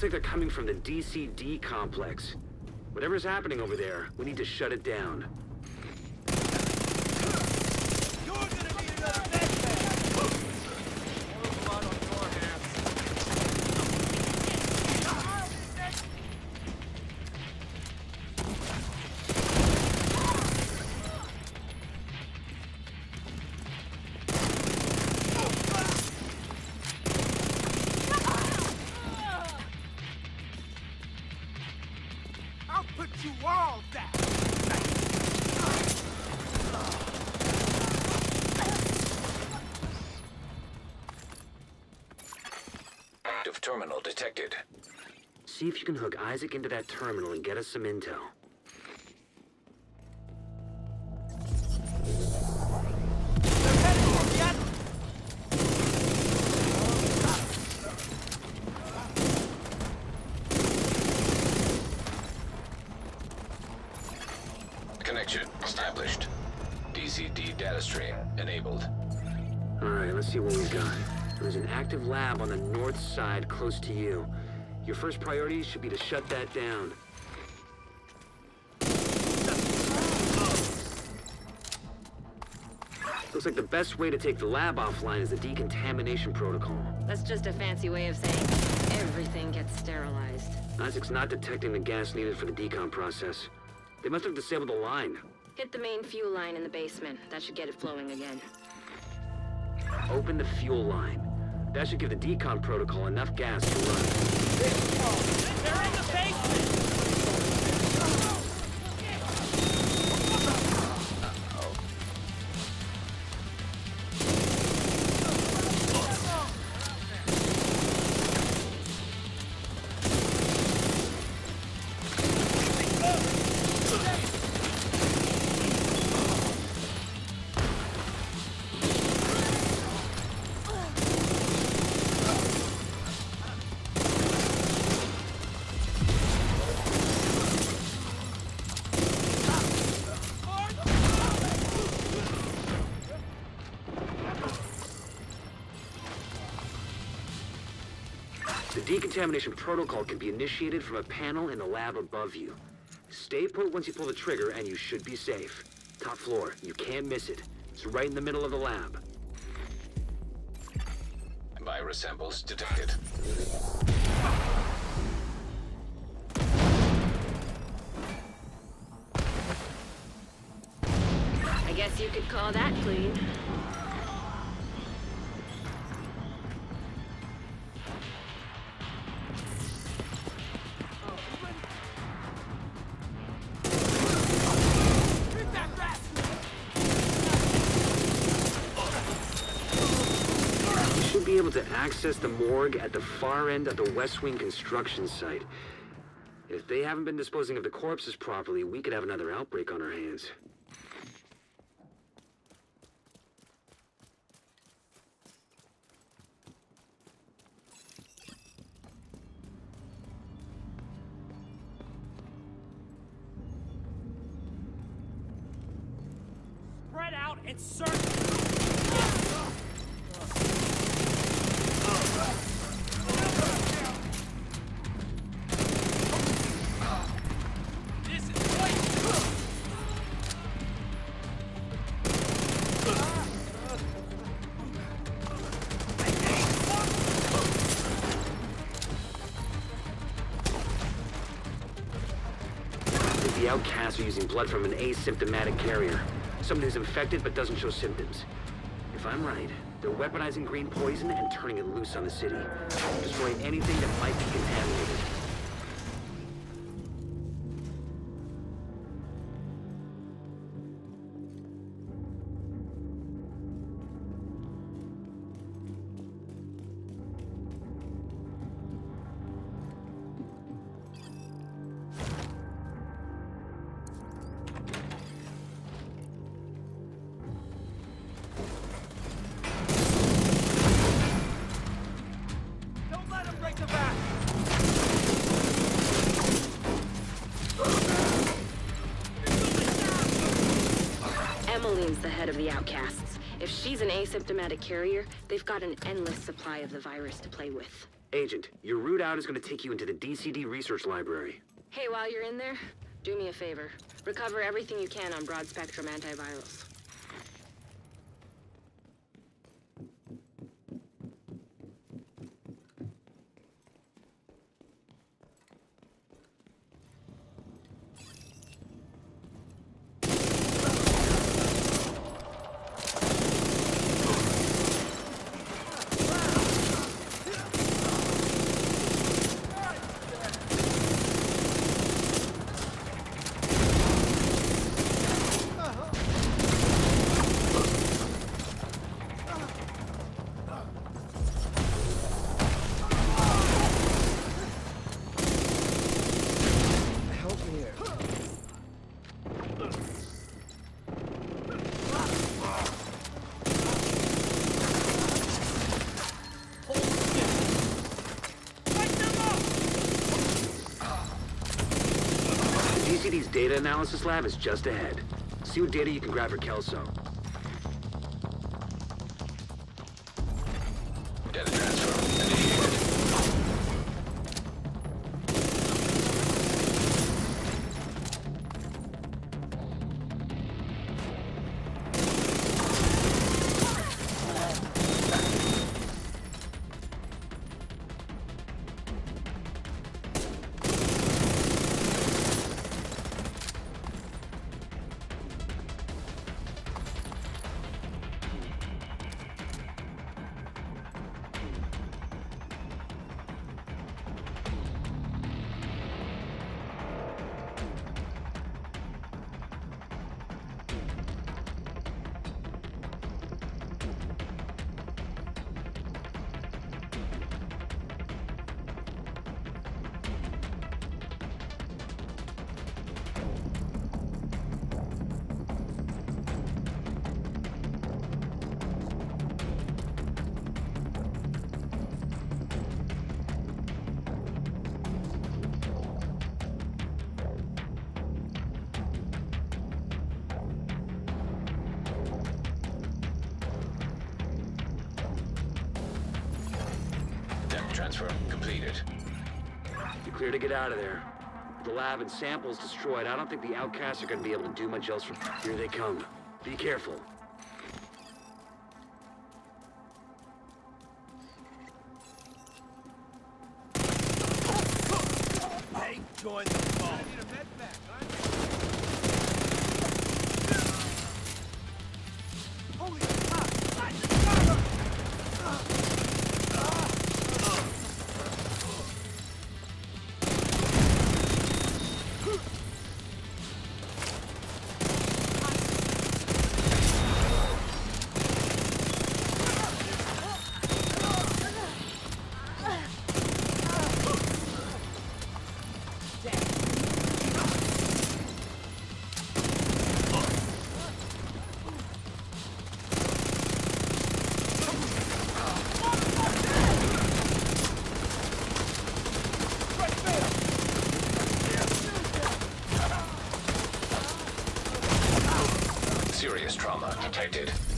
Looks like they're coming from the DCD complex. Whatever's happening over there, we need to shut it down. Terminal detected. See if you can hook ISAC into that terminal and get us some intel. They're headed for the end. Connection established. DCD data stream enabled. Alright, let's see what we've got. There's an active lab on the north side close to you. Your first priority should be to shut that down. Looks like the best way to take the lab offline is the decontamination protocol. That's just a fancy way of saying everything gets sterilized. ISAC's not detecting the gas needed for the decon process. They must have disabled the line. Hit the main fuel line in the basement. That should get it flowing again. Open the fuel line. That should give the decon protocol enough gas to run. They're in the basement. Decontamination protocol can be initiated from a panel in the lab above you. Stay put once you pull the trigger and you should be safe. Top floor, you can't miss it. It's right in the middle of the lab. Virus samples detected. I guess you could call that clean. Able to access the morgue at the far end of the West Wing construction site. If they haven't been disposing of the corpses properly, we could have another outbreak on our hands. Spread out and search. The outcasts are using blood from an asymptomatic carrier. Someone who's infected but doesn't show symptoms. If I'm right, they're weaponizing green poison and turning it loose on the city. Destroying anything that might be contaminated. Emeline's the head of the outcasts. If she's an asymptomatic carrier, they've got an endless supply of the virus to play with. Agent, your route out is going to take you into the DCD Research Library. Hey, while you're in there, do me a favor. Recover everything you can on broad spectrum antivirals. DCD's data analysis lab is just ahead. See what data you can grab for Kelso. Transfer completed. You're clear to get out of there. With the lab and samples destroyed, I don't think the outcasts are going to be able to do much else from... Here they come. Be careful. Hey, join the call. Detected.